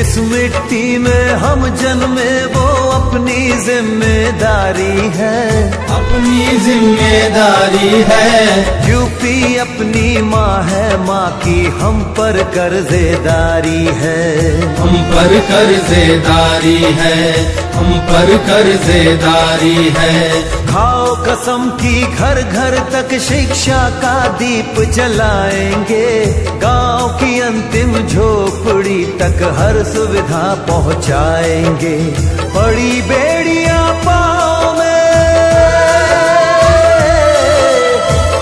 जिस मिट्टी में हम जन्मे वो अपनी ज़िम्मेदारी है। अपनी ज़िम्मेदारी है। यूपी अपनी माँ है माँ की हम पर कर्जेदारी है। हम पर कर्जेदारी है हम पर कर्जेदारी है। खाओ कसम की घर घर तक शिक्षा का दीप जलाएँगे। गाँव की अंतिम झोपड़ी तक हर सुविधा पहुंचाएँगे। बड़ी बेड़ियाँ पाँव में।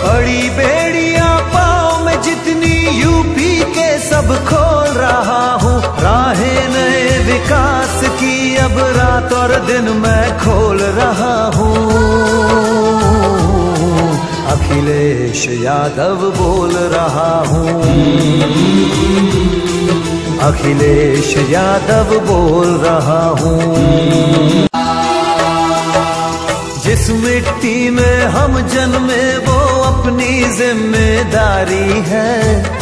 बड़ी बेड़ियाँ पाँव में जितनी यूपी के सब खोल रहा हूँ। राहें नए विकास की अब रात और दिन मैं खोल रहा हूँ। अखिलेश यादव बोल रहा हूँ। अखिलेश यादव बोल रहा हूँ। जिस मिट्टी में हम जन्मे वो अपनी ज़िम्मेदारी है।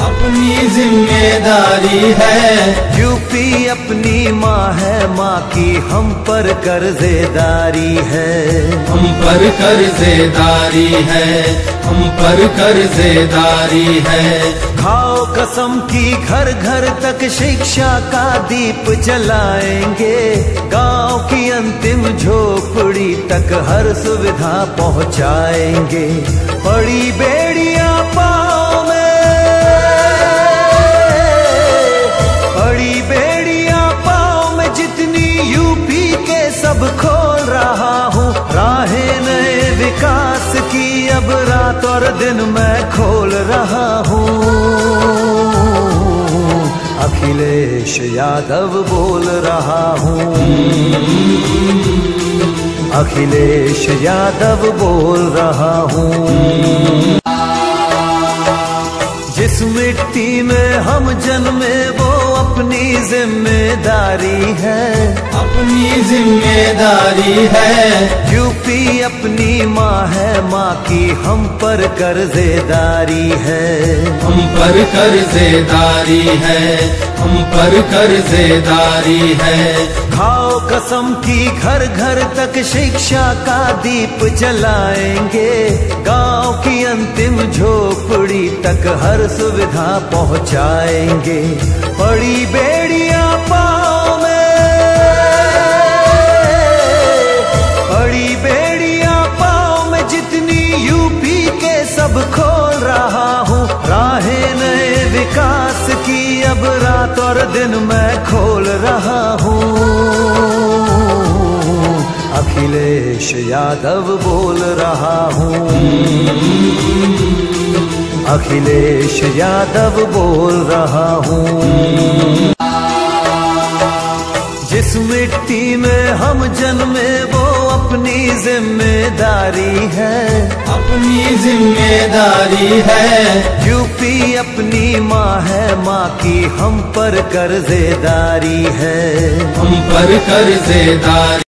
अपनी ज़िम्मेदारी है। यूपी अपनी माँ है माँ की हम पर कर्जेदारी है। हम पर कर्जेदारी है हम पर कर्जेदारी है। खाओ कसम की घर घर तक शिक्षा का दीप जलाएँगे। गाँव सुविधा पहुंचाएँगे। बड़ी बेड़िया पाँव में। बड़ी बेड़िया पाँव में जितनी यूपी के सब खोल रहा हूँ। राहें नए विकास की अब रात और दिन मैं खोल रहा हूँ। अखिलेश यादव बोल रहा हूँ। अखिलेश यादव बोल रहा हूँ। जिस मिट्टी में हम जन्मे वो अपनी ज़िम्मेदारी है। अपनी ज़िम्मेदारी है। यूपी अपनी माँ है माँ की हम पर कर्जेदारी है। हम पर कर्जेदारी है। हम पर कर्जेदारी है। खाओ कसम की घर घर तक शिक्षा का दीप जलाएँगे। गाँव की अंतिम झोपड़ी तक हर सुविधा पहुंचाएँगे। बड़ी बेड़िया पाँव में। बड़ी बेड़िया पाँव में जितनी यूपी के सब खोल रहा हूँ। राहें नए विकास की अब रात और दिन मैं खोल रहा हूँ। अखिलेश यादव बोल रहा हूँ। अखिलेश यादव बोल रहा हूँ। जिस मिट्टी में हम जन्मे वो अपनी ज़िम्मेदारी है। अपनी ज़िम्मेदारी है। यूपी अपनी माँ है माँ की हम पर कर्जेदारी है। हम पर कर्जेदारी